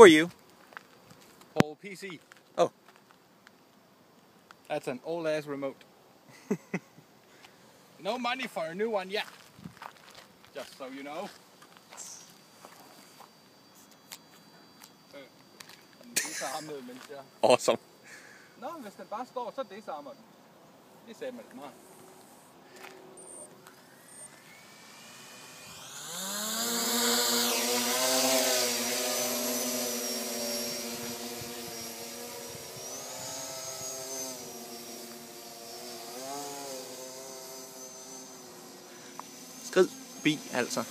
Who are you? Paul PC. Oh. That's an old ass remote. no money for a new one yet. Just so you know. Mens jeg... Awesome. Nå, hvis den bare står, så desarmer den. Det sagde man meget. Skrid bi, altså.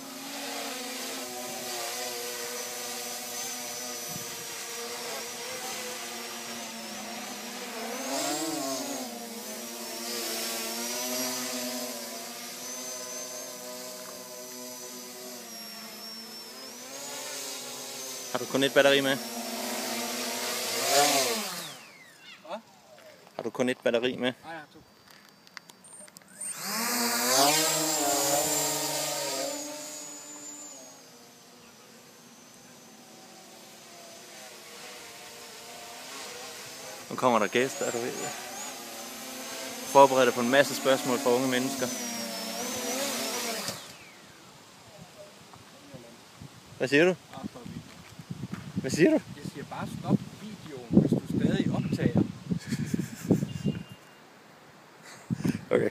Har du kun et batteri med? Hvad? Har du kun et batteri med? Nej, jeg har to. Nu kommer der gæster, du ved det. Forbered dig på en masse spørgsmål fra unge mennesker. Hvad siger du? Hvad siger du? Jeg siger bare stop videoen, hvis du stadig optager. okay.